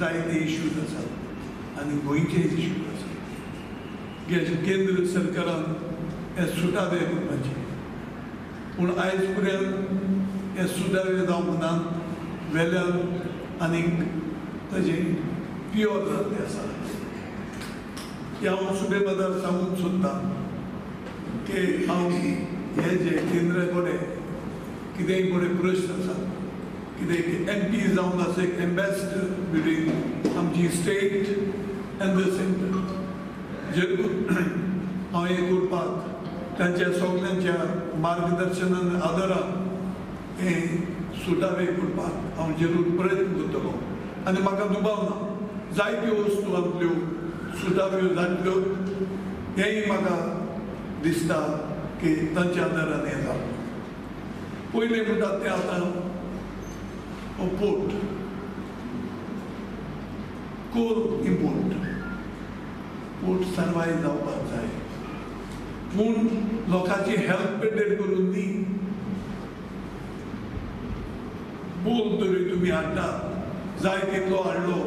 जायते इश्यूज आसात आनी गोंयचे इश्यूज आसात जे केंद्र सरकारान हे सुटावे करपाचे पूण आयज पर्यंत हे सुटावे जावंक ना वेल्यान आनीक ताजे प्युअर जाल्ले आसा की हांव सुबेदार सांगूंक सोदतां की हांव हे जे केंद्रा कडेन कितेंय कडेन प्रश्न आसा एम पी जावन आसा एक एम्बेसिडर बिटवीन आमची स्टेट एन्ड द सेंटर जे हांव हें करपाक तांच्या सगल्यांच्या मार्गदर्शनान आदारान हें सुटावे करपाक हांव ज़रूर प्रयत्न करतलो आनी दुबाव ना जायत्यो वस्तू आपल्यो सुटाव्यो जातल्यो हेंय म्हाका दिसता की तांच्या आदारान हें जालें पयलें म्हणटात तें आतां हो port coal import port survive जावपाक जाय पूण लोकांची हेल्थ पेडेड करून दी बोल तरी तुमी हाडटात जाय तितलो हाडलो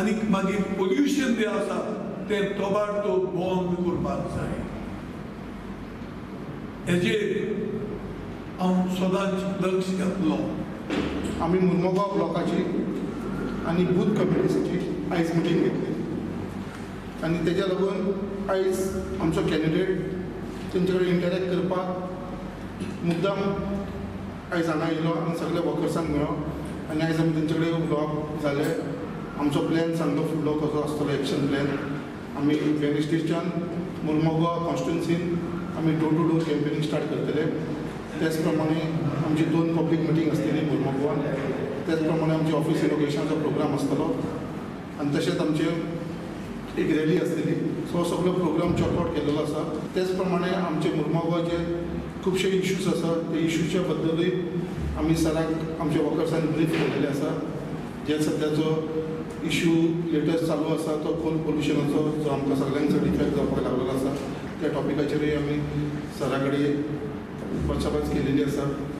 आनी मागीर पोल्युशन जें आसा तें तोबाड तो बंद करपाक जाय हेजेर हांव सदांच लक्ष घातलो आमी मुर्मगांव ब्लॉकाची आनी बूथ कमिटीची आयज मिटींग घेतली. आनी तेज्या लागून आयज आमचो कॅन्डिडेट तेंचे कडेन इंटरॅक्ट करपाक मुद्दाम आयज हांगा येयलो आनी सगळ्या वर्कर्सांक मेळ्ळो आनी आयज आमी तेंचे कडेन उलोवप जाले आमचो प्लॅन सांगलो फुडलो कसो आसतलो एक्शन प्लॅन आमी वेनिस्टेच्यान मुर्मगांव कॉन्स्टिट्युन्सीन आमी door to door campaigning start करतले. त्याचप्रमाणे आमची दोन पब्लीक मिटींग असलेली मुर्मगांवान त्याचप्रमाणे आमचे ऑफिस इनोग्रेशनाचो प्रोग्राम आसतलो आनी तशेंच आमचे एक रॅली आसतली सो हो सगळो प्रोग्राम चॉकआउट केलेलो आसा त्याच प्रमाणे आमचे जे खुबशे इश्यूज आसा ते इश्यूच्या बद्दलूय आमी सराक आमच्या वर्कर्सान ब्रीफ केलेले आसा जे सद्याचो इश्यू लेटेस्ट चालू आसा तो कोल पोल्युशनाचो जो आमकां सगळ्यांचो डिफेक्ट जावपाक लागलेलो आसा त्या टॉपिकाचेरूय आमी सरा कडेन वचपाच केलेली आसा